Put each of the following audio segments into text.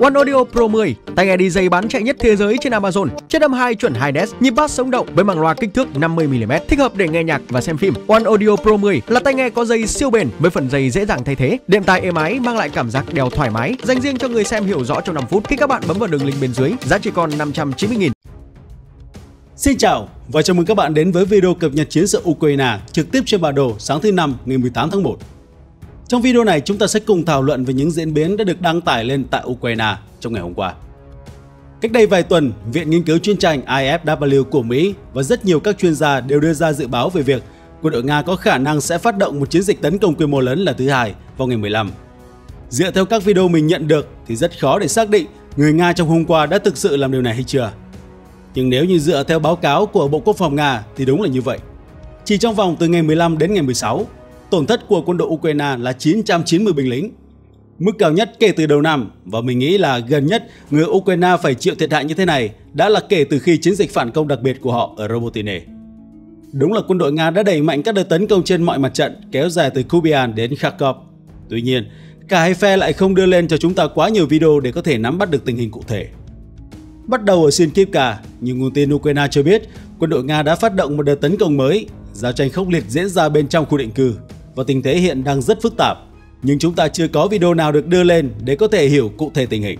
One Audio Pro 10, tai nghe DJ bán chạy nhất thế giới trên Amazon, chất âm 2 chuẩn 2 Hz, nhịp bass sống động với màng loa kích thước 50mm, thích hợp để nghe nhạc và xem phim. One Audio Pro 10 là tai nghe có dây siêu bền với phần dây dễ dàng thay thế, đệm tai êm ái mang lại cảm giác đeo thoải mái, dành riêng cho người xem hiểu rõ trong 5 phút khi các bạn bấm vào đường link bên dưới, giá chỉ còn 590.000. Xin chào và chào mừng các bạn đến với video cập nhật chiến sự Ukraine trực tiếp trên bản đồ sáng thứ năm ngày 18 tháng 1. Trong video này chúng ta sẽ cùng thảo luận về những diễn biến đã được đăng tải lên tại Ukraine trong ngày hôm qua. Cách đây vài tuần, Viện Nghiên cứu Chuyên tranh IFW của Mỹ và rất nhiều các chuyên gia đều đưa ra dự báo về việc quân đội Nga có khả năng sẽ phát động một chiến dịch tấn công quy mô lớn lần thứ hai vào ngày 15. Dựa theo các video mình nhận được thì rất khó để xác định người Nga trong hôm qua đã thực sự làm điều này hay chưa. Nhưng nếu như dựa theo báo cáo của Bộ Quốc phòng Nga thì đúng là như vậy. Chỉ trong vòng từ ngày 15 đến ngày 16, tổn thất của quân đội Ukraine là 990 binh lính. Mức cao nhất kể từ đầu năm và mình nghĩ là gần nhất người Ukraine phải chịu thiệt hại như thế này đã là kể từ khi chiến dịch phản công đặc biệt của họ ở Robotine. Đúng là quân đội Nga đã đẩy mạnh các đợt tấn công trên mọi mặt trận kéo dài từ Kubian đến Kharkov. Tuy nhiên, cả hai phe lại không đưa lên cho chúng ta quá nhiều video để có thể nắm bắt được tình hình cụ thể. Bắt đầu ở Sinkivka, như nguồn tin Ukraine cho biết, quân đội Nga đã phát động một đợt tấn công mới. Giao tranh khốc liệt diễn ra bên trong khu định cư và tình thế hiện đang rất phức tạp. Nhưng chúng ta chưa có video nào được đưa lên để có thể hiểu cụ thể tình hình.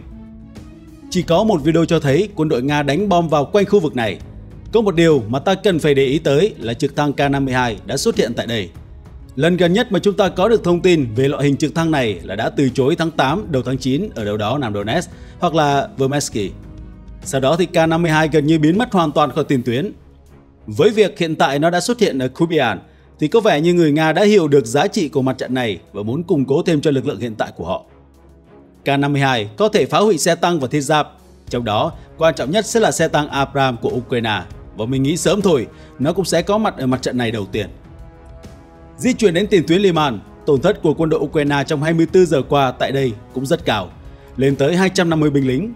Chỉ có một video cho thấy quân đội Nga đánh bom vào quanh khu vực này. Có một điều mà ta cần phải để ý tới là trực thăng K-52 đã xuất hiện tại đây. Lần gần nhất mà chúng ta có được thông tin về loại hình trực thăng này là đã từ chối tháng 8 đầu tháng 9 ở đâu đó Nam Donetsk hoặc là Vermesky. Sau đó thì K-52 gần như biến mất hoàn toàn khỏi tiền tuyến. Với việc hiện tại nó đã xuất hiện ở Kupian, thì có vẻ như người Nga đã hiểu được giá trị của mặt trận này và muốn củng cố thêm cho lực lượng hiện tại của họ. K-52 có thể phá hủy xe tăng và thiết giáp, trong đó quan trọng nhất sẽ là xe tăng Abram của Ukraine và mình nghĩ sớm thôi nó cũng sẽ có mặt ở mặt trận này đầu tiên. Di chuyển đến tiền tuyến Liman, tổn thất của quân đội Ukraine trong 24 giờ qua tại đây cũng rất cao, lên tới 250 binh lính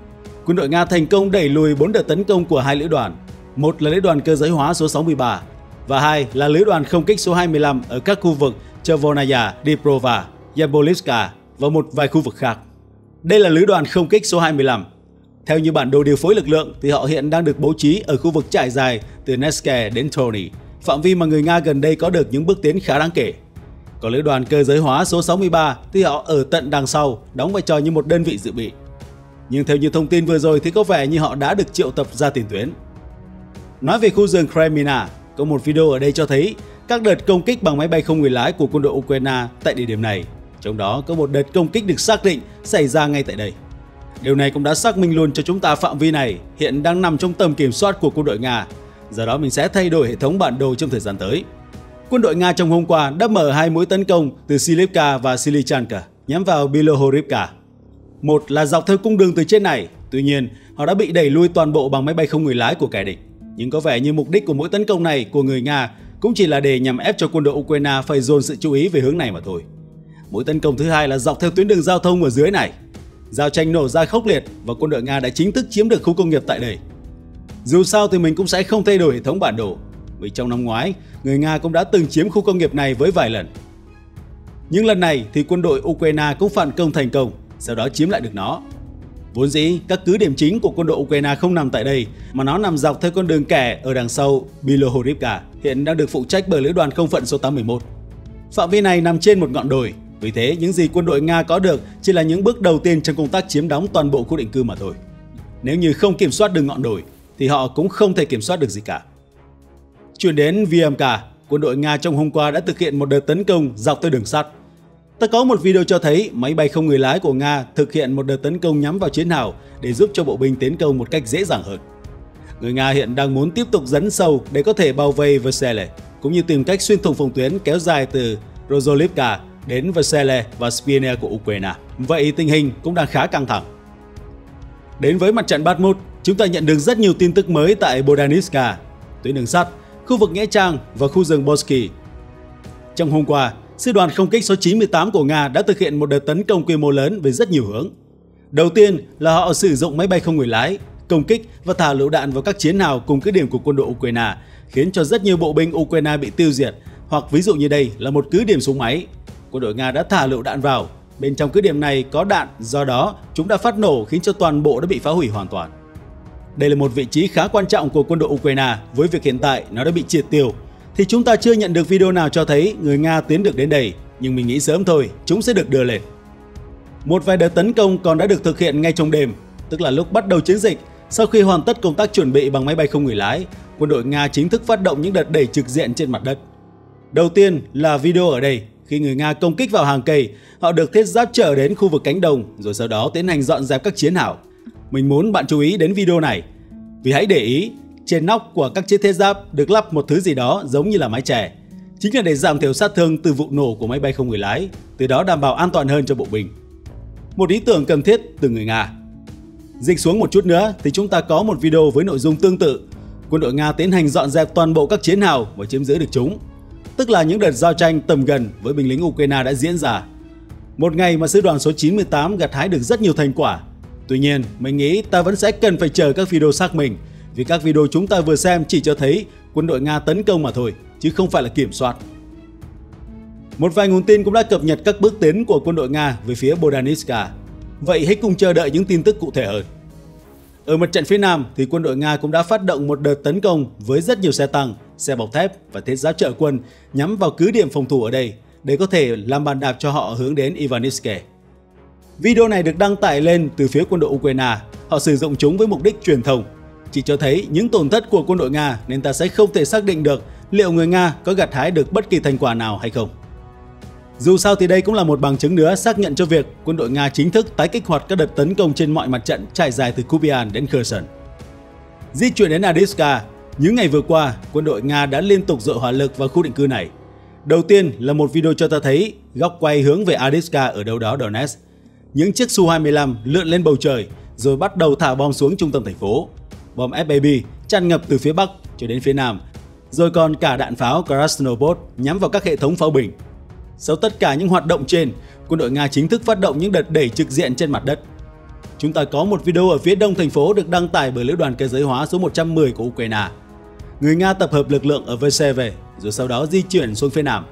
quân đội Nga thành công đẩy lùi 4 đợt tấn công của hai lữ đoàn. Một là lữ đoàn cơ giới hóa số 63 và hai là lữ đoàn không kích số 25 ở các khu vực Chervonaya, Diprova, Yabolivska và một vài khu vực khác. Đây là lữ đoàn không kích số 25. Theo như bản đồ điều phối lực lượng thì họ hiện đang được bố trí ở khu vực trải dài từ Neske đến Tony, phạm vi mà người Nga gần đây có được những bước tiến khá đáng kể. Còn lữ đoàn cơ giới hóa số 63 thì họ ở tận đằng sau, đóng vai trò như một đơn vị dự bị. Nhưng theo như thông tin vừa rồi thì có vẻ như họ đã được triệu tập ra tiền tuyến. Nói về khu rừng Kremina, có một video ở đây cho thấy các đợt công kích bằng máy bay không người lái của quân đội Ukraine tại địa điểm này. Trong đó có một đợt công kích được xác định xảy ra ngay tại đây. Điều này cũng đã xác minh luôn cho chúng ta phạm vi này hiện đang nằm trong tầm kiểm soát của quân đội Nga. Do đó mình sẽ thay đổi hệ thống bản đồ trong thời gian tới. Quân đội Nga trong hôm qua đã mở hai mũi tấn công từ Silivka và Silichanka nhắm vào Bilohorivka. Một là dọc theo cung đường từ trên này, tuy nhiên họ đã bị đẩy lui toàn bộ bằng máy bay không người lái của kẻ địch. Nhưng có vẻ như mục đích của mỗi tấn công này của người Nga cũng chỉ là để nhằm ép cho quân đội Ukraine phải dồn sự chú ý về hướng này mà thôi. Mũi tấn công thứ hai là dọc theo tuyến đường giao thông ở dưới này. Giao tranh nổ ra khốc liệt và quân đội Nga đã chính thức chiếm được khu công nghiệp tại đây. Dù sao thì mình cũng sẽ không thay đổi hệ thống bản đồ, vì trong năm ngoái, người Nga cũng đã từng chiếm khu công nghiệp này với vài lần. Nhưng lần này thì quân đội Ukraine cũng phản công thành công sau đó chiếm lại được nó. Vốn dĩ, các cứ điểm chính của quân đội Ukraine không nằm tại đây, mà nó nằm dọc theo con đường kẻ ở đằng sau Bilohorivka, hiện đang được phụ trách bởi lữ đoàn không phận số 81. Phạm vi này nằm trên một ngọn đồi, vì thế những gì quân đội Nga có được chỉ là những bước đầu tiên trong công tác chiếm đóng toàn bộ khu định cư mà thôi. Nếu như không kiểm soát được ngọn đồi, thì họ cũng không thể kiểm soát được gì cả. Chuyển đến VMK, quân đội Nga trong hôm qua đã thực hiện một đợt tấn công dọc theo đường sắt Ta có một video cho thấy máy bay không người lái của Nga thực hiện một đợt tấn công nhắm vào chiến hào để giúp cho bộ binh tiến công một cách dễ dàng hơn. Người Nga hiện đang muốn tiếp tục dấn sâu để có thể bao vây Versele, cũng như tìm cách xuyên thủng phòng tuyến kéo dài từ Rozolivka đến Versele và Spine của Ukraine. Vậy tình hình cũng đang khá căng thẳng. Đến với mặt trận Bakhmut, chúng ta nhận được rất nhiều tin tức mới tại Bodaniska, tuyến đường sắt, khu vực Nghĩa Trang và khu rừng Bosky. Trong hôm qua, sư đoàn không kích số 98 của Nga đã thực hiện một đợt tấn công quy mô lớn với rất nhiều hướng. Đầu tiên là họ sử dụng máy bay không người lái, công kích và thả lựu đạn vào các chiến hào cùng cứ điểm của quân đội Ukraine, khiến cho rất nhiều bộ binh Ukraine bị tiêu diệt, hoặc ví dụ như đây là một cứ điểm súng máy. Quân đội Nga đã thả lựu đạn vào, bên trong cứ điểm này có đạn, do đó chúng đã phát nổ khiến cho toàn bộ đã bị phá hủy hoàn toàn. Đây là một vị trí khá quan trọng của quân đội Ukraine với việc hiện tại nó đã bị triệt tiêu. Thì chúng ta chưa nhận được video nào cho thấy người Nga tiến được đến đây, nhưng mình nghĩ sớm thôi, chúng sẽ được đưa lên. Một vài đợt tấn công còn đã được thực hiện ngay trong đêm, tức là lúc bắt đầu chiến dịch. Sau khi hoàn tất công tác chuẩn bị bằng máy bay không người lái, quân đội Nga chính thức phát động những đợt đẩy trực diện trên mặt đất. Đầu tiên là video ở đây, khi người Nga công kích vào hàng cây, họ được thiết giáp trở đến khu vực cánh đồng rồi sau đó tiến hành dọn dẹp các chiến hào. Mình muốn bạn chú ý đến video này, vì hãy để ý, trên nóc của các chiếc thiết giáp được lắp một thứ gì đó giống như là mái chè. Chính là để giảm thiểu sát thương từ vụ nổ của máy bay không người lái, từ đó đảm bảo an toàn hơn cho bộ binh. Một ý tưởng cần thiết từ người Nga. Dịch xuống một chút nữa thì chúng ta có một video với nội dung tương tự. Quân đội Nga tiến hành dọn dẹp toàn bộ các chiến hào và chiếm giữ được chúng. Tức là những đợt giao tranh tầm gần với binh lính Ukraine đã diễn ra. Một ngày mà sư đoàn số 98 gặt hái được rất nhiều thành quả. Tuy nhiên, mình nghĩ ta vẫn sẽ cần phải chờ các video xác minh vì các video chúng ta vừa xem chỉ cho thấy quân đội Nga tấn công mà thôi, chứ không phải là kiểm soát. Một vài nguồn tin cũng đã cập nhật các bước tiến của quân đội Nga về phía Bodanivka. Vậy hãy cùng chờ đợi những tin tức cụ thể hơn. Ở mặt trận phía Nam thì quân đội Nga cũng đã phát động một đợt tấn công với rất nhiều xe tăng, xe bọc thép và thiết giáp trợ quân nhắm vào cứ điểm phòng thủ ở đây để có thể làm bàn đạp cho họ hướng đến Ivanivske. Video này được đăng tải lên từ phía quân đội Ukraine. Họ sử dụng chúng với mục đích truyền thông, chỉ cho thấy những tổn thất của quân đội Nga nên ta sẽ không thể xác định được liệu người Nga có gặt hái được bất kỳ thành quả nào hay không. Dù sao thì đây cũng là một bằng chứng nữa xác nhận cho việc quân đội Nga chính thức tái kích hoạt các đợt tấn công trên mọi mặt trận trải dài từ Kupian đến Kherson. Di chuyển đến Adiska, những ngày vừa qua, quân đội Nga đã liên tục dội hỏa lực vào khu định cư này. Đầu tiên là một video cho ta thấy góc quay hướng về Adiska ở đâu đó Donetsk. Những chiếc Su-25 lượn lên bầu trời rồi bắt đầu thả bom xuống trung tâm thành phố. Bom FAB tràn ngập từ phía bắc cho đến phía nam, rồi còn cả đạn pháo Krasnobot nhắm vào các hệ thống pháo bình. sau tất cả những hoạt động trên, quân đội Nga chính thức phát động những đợt đẩy trực diện trên mặt đất. Chúng ta có một video ở phía đông thành phố được đăng tải bởi lữ đoàn cơ giới hóa số 110 của Ukraine. Người Nga tập hợp lực lượng ở Verseve rồi sau đó di chuyển xuống phía nam.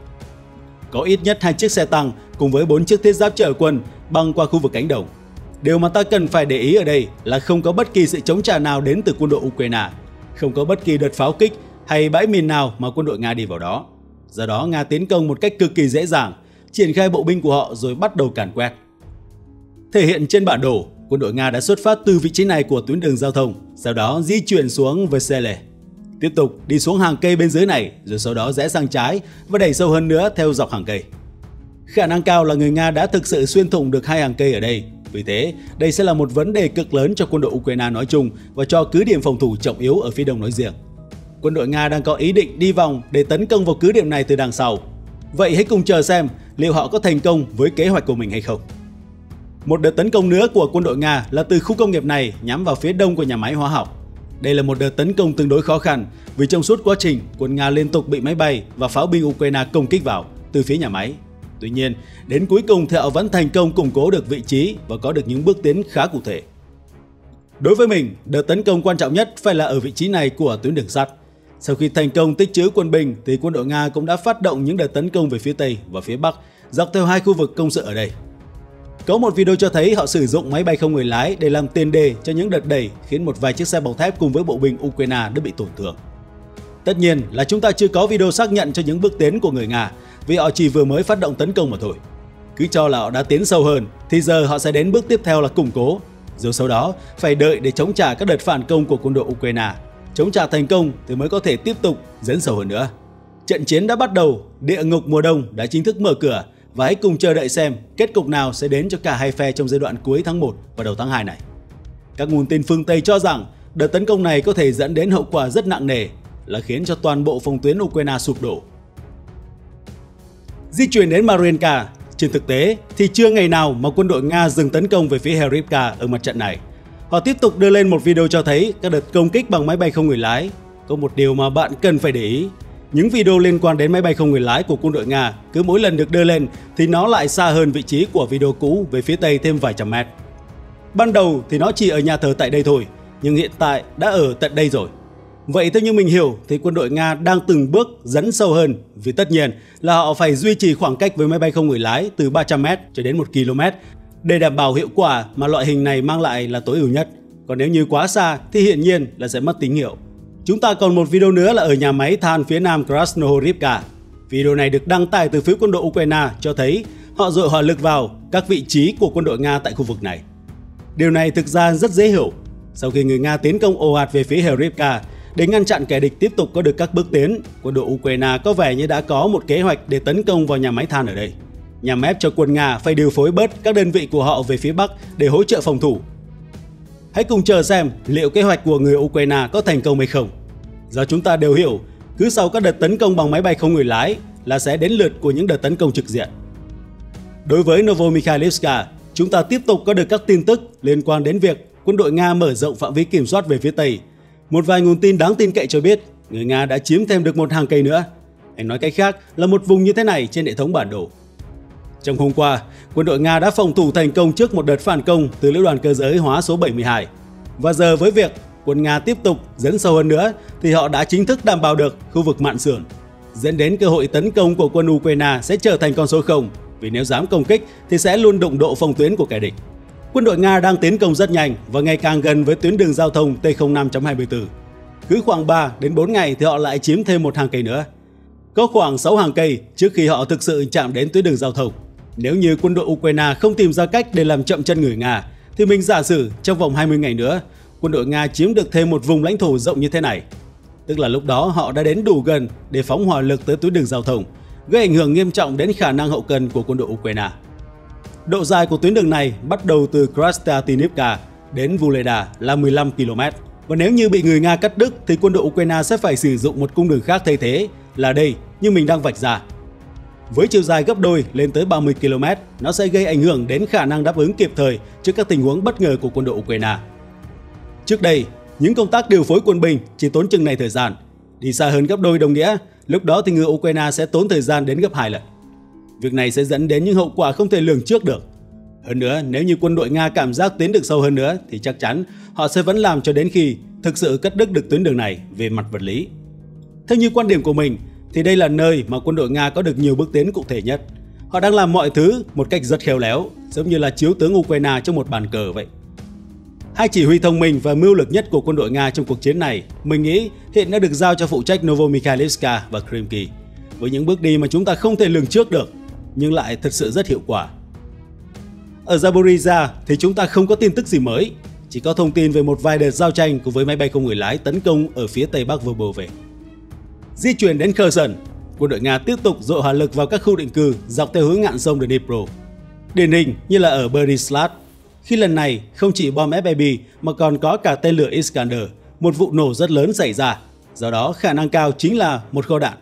Có ít nhất hai chiếc xe tăng cùng với bốn chiếc thiết giáp chở quân băng qua khu vực cánh đồng. Điều mà ta cần phải để ý ở đây là không có bất kỳ sự chống trả nào đến từ quân đội Ukraine, không có bất kỳ đợt pháo kích hay bãi mìn nào mà quân đội Nga đi vào đó. Do đó Nga tiến công một cách cực kỳ dễ dàng, triển khai bộ binh của họ rồi bắt đầu càn quét. Thể hiện trên bản đồ, quân đội Nga đã xuất phát từ vị trí này của tuyến đường giao thông, sau đó di chuyển xuống Vesele. Tiếp tục đi xuống hàng cây bên dưới này, rồi sau đó rẽ sang trái và đẩy sâu hơn nữa theo dọc hàng cây. Khả năng cao là người Nga đã thực sự xuyên thủng được hai hàng cây ở đây. Vì thế, đây sẽ là một vấn đề cực lớn cho quân đội Ukraine nói chung và cho cứ điểm phòng thủ trọng yếu ở phía đông nói riêng quân đội Nga đang có ý định đi vòng để tấn công vào cứ điểm này từ đằng sau. Vậy hãy cùng chờ xem liệu họ có thành công với kế hoạch của mình hay không. Một đợt tấn công nữa của quân đội Nga là từ khu công nghiệp này nhắm vào phía đông của nhà máy hóa học. Đây là một đợt tấn công tương đối khó khăn vì trong suốt quá trình quân Nga liên tục bị máy bay và pháo binh Ukraine công kích vào từ phía nhà máy. Tuy nhiên, đến cuối cùng thì họ vẫn thành công củng cố được vị trí và có được những bước tiến khá cụ thể. Đối với mình, đợt tấn công quan trọng nhất phải là ở vị trí này của tuyến đường sắt. Sau khi thành công tích trữ quân binh thì quân đội Nga cũng đã phát động những đợt tấn công về phía Tây và phía Bắc dọc theo hai khu vực công sự ở đây. Có một video cho thấy họ sử dụng máy bay không người lái để làm tiền đề cho những đợt đẩy khiến một vài chiếc xe bọc thép cùng với bộ binh Ukraine đã bị tổn thương. Tất nhiên là chúng ta chưa có video xác nhận cho những bước tiến của người Nga vì họ chỉ vừa mới phát động tấn công mà thôi. Cứ cho là họ đã tiến sâu hơn thì giờ họ sẽ đến bước tiếp theo là củng cố, rồi sau đó phải đợi để chống trả các đợt phản công của quân đội Ukraine chống trả thành công thì mới có thể tiếp tục dẫn sâu hơn nữa. Trận chiến đã bắt đầu, địa ngục mùa đông đã chính thức mở cửa và hãy cùng chờ đợi xem kết cục nào sẽ đến cho cả hai phe trong giai đoạn cuối tháng 1 và đầu tháng 2 này. Các nguồn tin phương Tây cho rằng đợt tấn công này có thể dẫn đến hậu quả rất nặng nề là khiến cho toàn bộ phòng tuyến Ukraine sụp đổ. Di chuyển đến Mariinka, trên thực tế thì chưa ngày nào mà quân đội Nga dừng tấn công về phía Herivka ở mặt trận này. Họ tiếp tục đưa lên một video cho thấy các đợt công kích bằng máy bay không người lái. Có một điều mà bạn cần phải để ý. Những video liên quan đến máy bay không người lái của quân đội Nga cứ mỗi lần được đưa lên thì nó lại xa hơn vị trí của video cũ về phía tây thêm vài trăm mét. Ban đầu thì nó chỉ ở nhà thờ tại đây thôi, nhưng hiện tại đã ở tận đây rồi. Vậy theo như mình hiểu thì quân đội Nga đang từng bước dẫn sâu hơn vì tất nhiên là họ phải duy trì khoảng cách với máy bay không người lái từ 300m cho đến 1 km để đảm bảo hiệu quả mà loại hình này mang lại là tối ưu nhất. Còn nếu như quá xa thì hiển nhiên là sẽ mất tín hiệu. Chúng ta còn một video nữa là ở nhà máy than phía nam Krasnohorivka. Video này được đăng tải từ phía quân đội Ukraine cho thấy họ dội hỏa lực vào các vị trí của quân đội Nga tại khu vực này. Điều này thực ra rất dễ hiểu. Sau khi người Nga tiến công ồ ạt về phía Herivka để ngăn chặn kẻ địch tiếp tục có được các bước tiến, quân đội Ukraine có vẻ như đã có một kế hoạch để tấn công vào nhà máy than ở đây nhằm ép cho quân Nga phải điều phối bớt các đơn vị của họ về phía Bắc để hỗ trợ phòng thủ. Hãy cùng chờ xem liệu kế hoạch của người Ukraine có thành công hay không. Do chúng ta đều hiểu, cứ sau các đợt tấn công bằng máy bay không người lái là sẽ đến lượt của những đợt tấn công trực diện. Đối với Novomikhailivska, chúng ta tiếp tục có được các tin tức liên quan đến việc quân đội Nga mở rộng phạm vi kiểm soát về phía Tây. Một vài nguồn tin đáng tin cậy cho biết người Nga đã chiếm thêm được một hàng cây nữa. Anh nói cách khác là một vùng như thế này trên hệ thống bản đồ. Trong hôm qua, quân đội Nga đã phòng thủ thành công trước một đợt phản công từ lữ đoàn cơ giới hóa số 72. Và giờ với việc quân Nga tiếp tục dẫn sâu hơn nữa thì họ đã chính thức đảm bảo được khu vực mạn sườn, dẫn đến cơ hội tấn công của quân Ukraine sẽ trở thành con số 0 vì nếu dám công kích thì sẽ luôn đụng độ phòng tuyến của kẻ địch. Quân đội Nga đang tiến công rất nhanh và ngày càng gần với tuyến đường giao thông T05.24. Cứ khoảng 3 đến 4 ngày thì họ lại chiếm thêm một hàng cây nữa. Có khoảng 6 hàng cây trước khi họ thực sự chạm đến tuyến đường giao thông. Nếu như quân đội Ukraine không tìm ra cách để làm chậm chân người Nga, thì mình giả sử trong vòng 20 ngày nữa, quân đội Nga chiếm được thêm một vùng lãnh thổ rộng như thế này. Tức là lúc đó họ đã đến đủ gần để phóng hỏa lực tới tuyến đường giao thông, gây ảnh hưởng nghiêm trọng đến khả năng hậu cần của quân đội Ukraine. Độ dài của tuyến đường này bắt đầu từ Krastatinivka đến Vuleda là 15 km. Và nếu như bị người Nga cắt đứt thì quân đội Ukraine sẽ phải sử dụng một cung đường khác thay thế là đây như mình đang vạch ra với chiều dài gấp đôi lên tới 30 km, nó sẽ gây ảnh hưởng đến khả năng đáp ứng kịp thời trước các tình huống bất ngờ của quân đội Ukraine. Trước đây, những công tác điều phối quân binh chỉ tốn chừng này thời gian. Đi xa hơn gấp đôi đồng nghĩa, lúc đó thì người Ukraine sẽ tốn thời gian đến gấp hai lần. Việc này sẽ dẫn đến những hậu quả không thể lường trước được. Hơn nữa, nếu như quân đội Nga cảm giác tiến được sâu hơn nữa thì chắc chắn họ sẽ vẫn làm cho đến khi thực sự cắt đứt được tuyến đường này về mặt vật lý. Theo như quan điểm của mình, thì đây là nơi mà quân đội Nga có được nhiều bước tiến cụ thể nhất. Họ đang làm mọi thứ một cách rất khéo léo, giống như là chiếu tướng Ukraine trong một bàn cờ vậy. Hai chỉ huy thông minh và mưu lực nhất của quân đội Nga trong cuộc chiến này, mình nghĩ hiện đã được giao cho phụ trách Novomikhailivka và Krimki. với những bước đi mà chúng ta không thể lường trước được, nhưng lại thật sự rất hiệu quả. Ở Zaporizhia thì chúng ta không có tin tức gì mới, chỉ có thông tin về một vài đợt giao tranh cùng với máy bay không người lái tấn công ở phía tây bắc vừa bờ về. Di chuyển đến Kherson, quân đội Nga tiếp tục dội hỏa lực vào các khu định cư dọc theo hướng ngạn sông Dnipro. Điển hình như là ở Berislav, khi lần này không chỉ bom FPV mà còn có cả tên lửa Iskander, một vụ nổ rất lớn xảy ra, do đó khả năng cao chính là một kho đạn.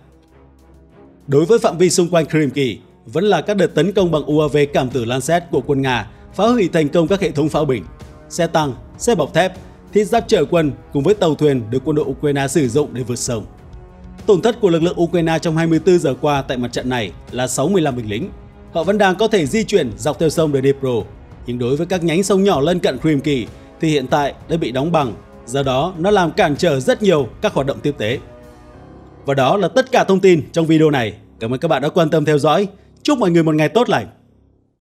Đối với phạm vi xung quanh Krimky, vẫn là các đợt tấn công bằng UAV cảm tử Lancet của quân Nga phá hủy thành công các hệ thống pháo binh, xe tăng, xe bọc thép, thiết giáp chở quân cùng với tàu thuyền được quân đội Ukraine sử dụng để vượt sông. Tổn thất của lực lượng Ukraine trong 24 giờ qua tại mặt trận này là 65 binh lính. Họ vẫn đang có thể di chuyển dọc theo sông Dnipro, nhưng đối với các nhánh sông nhỏ lân cận Krimky thì hiện tại đã bị đóng bằng, do đó nó làm cản trở rất nhiều các hoạt động tiếp tế. Và đó là tất cả thông tin trong video này. Cảm ơn các bạn đã quan tâm theo dõi. Chúc mọi người một ngày tốt lành.